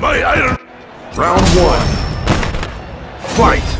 My iron... Round one. Fight!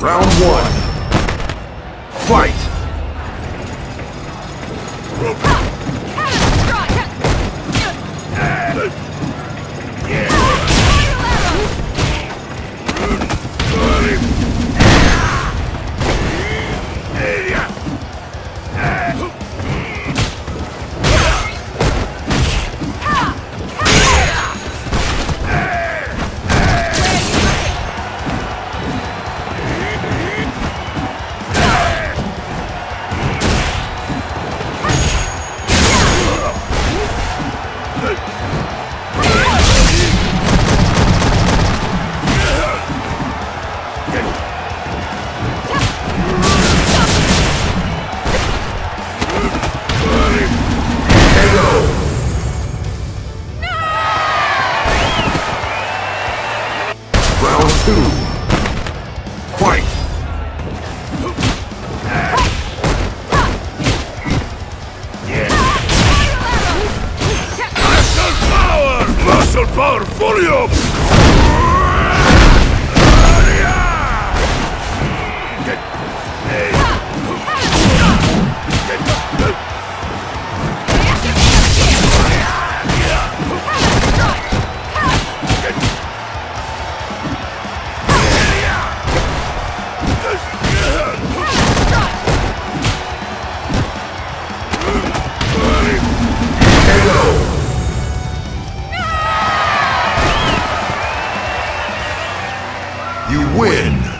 Round one. Fight! Muscle You win.